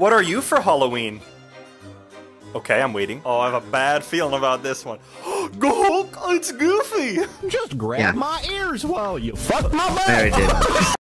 What are you for Halloween? Okay, I'm waiting. Oh, I have a bad feeling about this one. Oh, it's Goofy! Just grab Yeah. my ears while you fuck my butt.